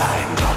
time.